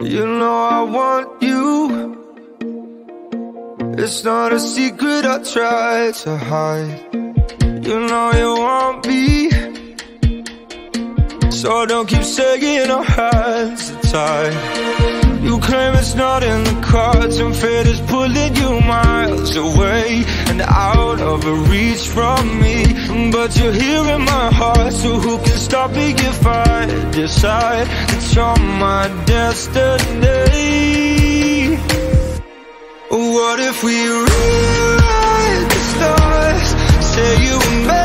You know I want you. It's not a secret I try to hide. You know you want me. So don't keep saying our hands are tied. You claim it's not in the cards And fate is pulling you miles away And out of reach from me. But you're here in my heart So who can stop me if I decide you're my destiny. What if we rewrite the stars? Say you were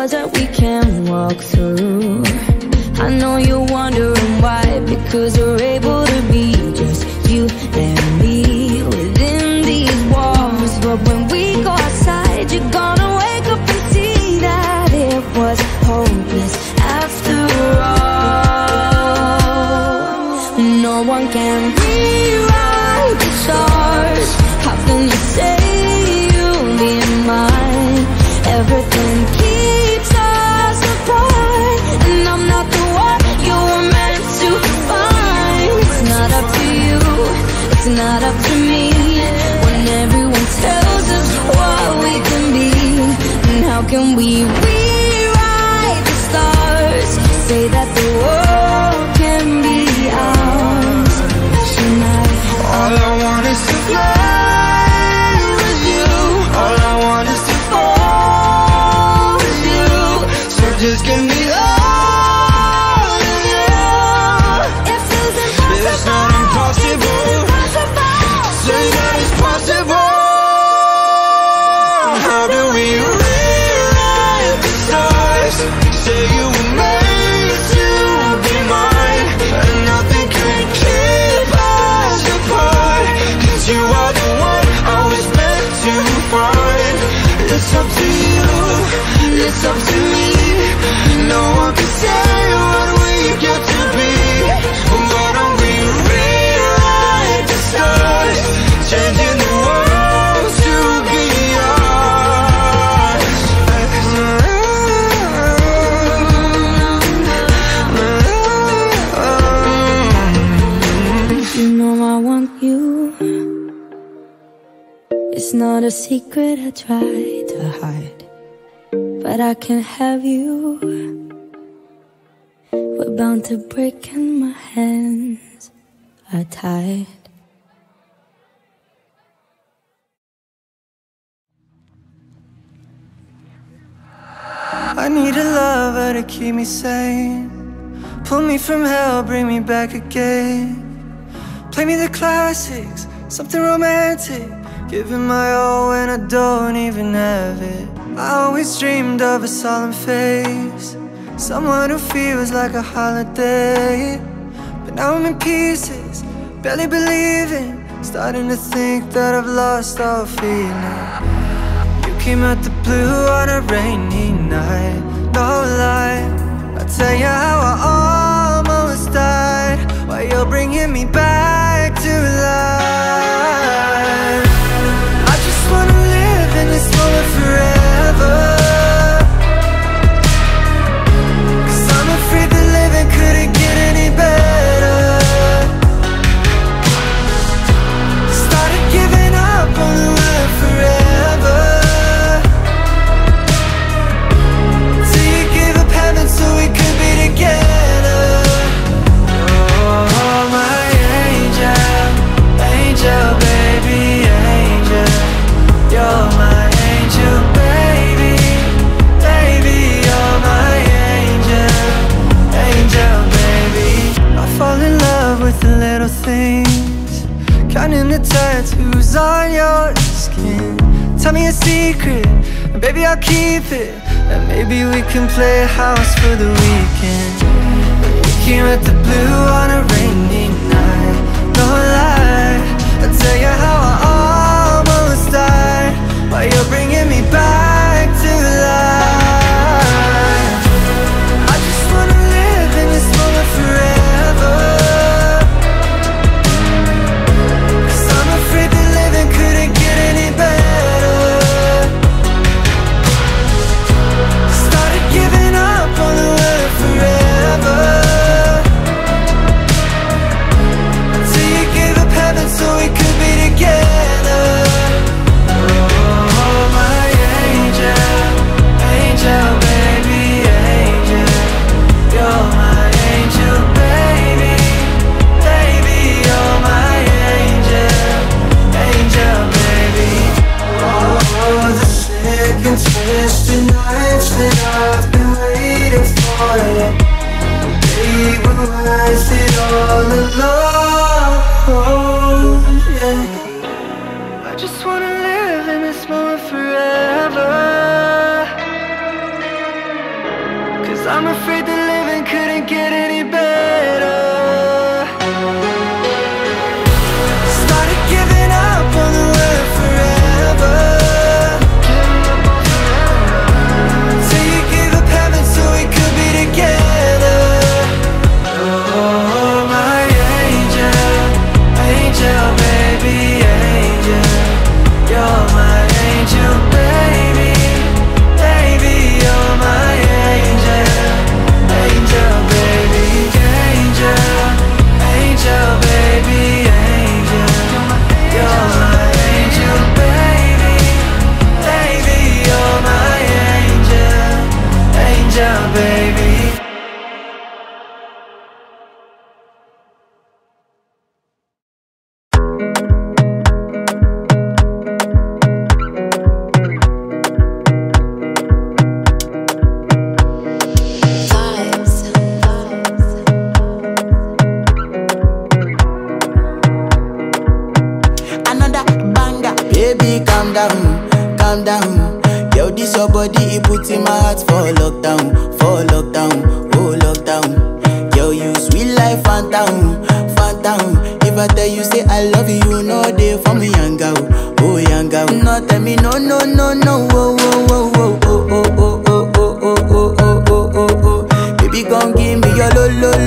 doors that we can walk through. I know you're wondering why Because we're able you are the one I was meant to find. It's up to you, it's up to me. No one can say It's not a secret I try to hide, but I can't have you. We're bound to break and my hands are tied. I need a lover to keep me sane. Pull me from hell, bring me back again. Play me the classics, something romantic. Giving my all when I don't even have it. I always dreamed of a solemn face. Someone who feels like a holiday. But now I'm in pieces, barely believing. Starting to think that I've lost all feeling. You came out the blue on a rainy night, no lie. I'll tell you it. That maybe we can play house for the weekend. You came at the blue on a rainy night. No lie, I'll tell you how I almost died. While you're bringing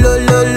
lo, lo, lo.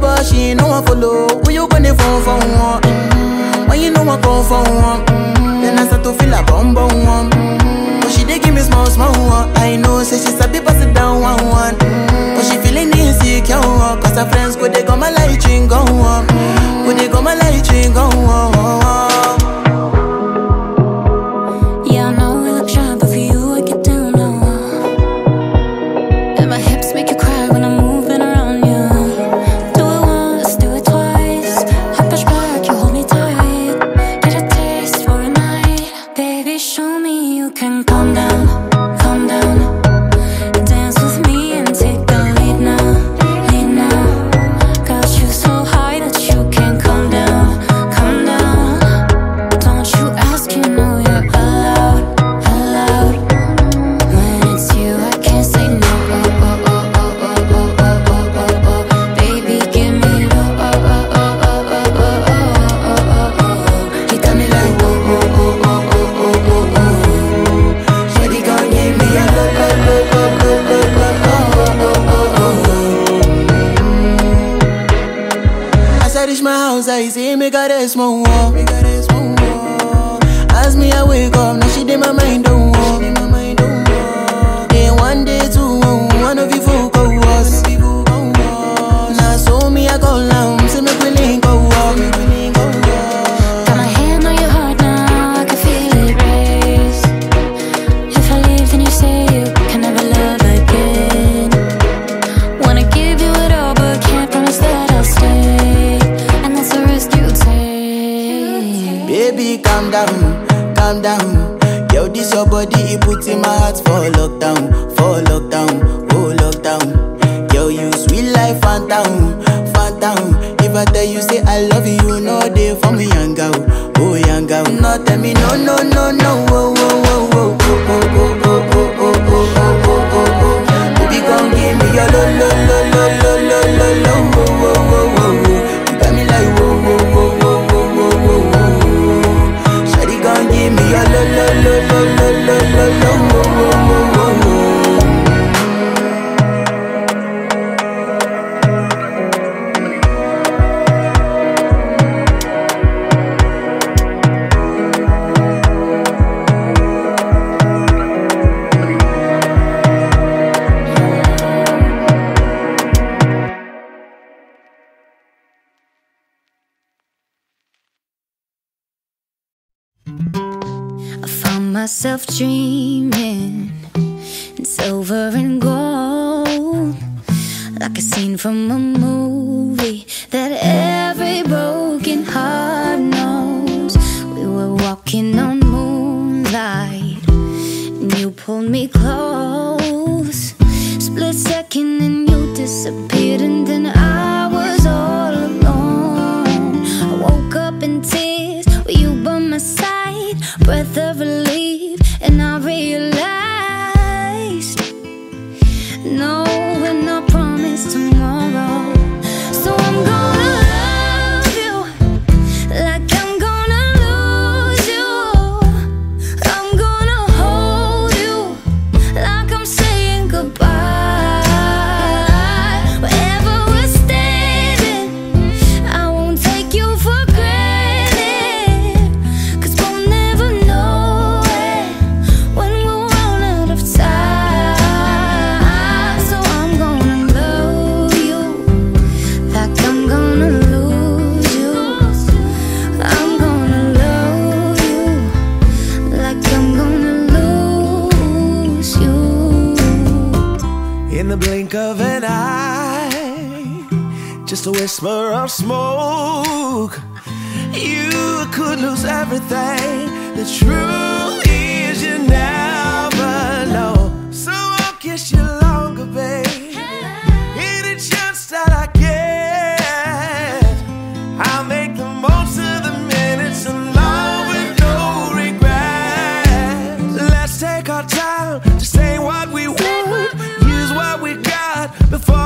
but she ain't no one follow. Who you gonna phone for one? Mm-hmm. When you know I come for one, mm-hmm. then I start to feel a bum bum one. Mm-hmm. But she dey give me small small one. I know, say she sabi pass it down one one. Mm-hmm. But she feeling insecure, mm. cause her friends go they go my light ring go on, go they go my light ring go on. Your body, it put in my heart for lockdown, for lockdown, oh lockdown. Yo, you sweet life, Fanta, Fanta. If I tell you say I love you, no day for me, young girl, oh young girl. No tell me no, no, no, no, oh, oh, oh, oh, oh, oh, oh, oh, oh, oh, oh, oh, oh, oh. Baby, come give me your lo, lo, lo, lo, myself dreaming in silver and gold, like a scene from a movie that every broken heart knows. We were walking on moonlight, and you pulled me close. Split second, and you disappeared, and then I just a whisper of smoke. You could lose everything. The truth is, you never know. So I'll kiss you longer, babe. Any chance that I get, I'll make the most of the minutes in love with no regret. Let's take our time to say what we want, use what we got before.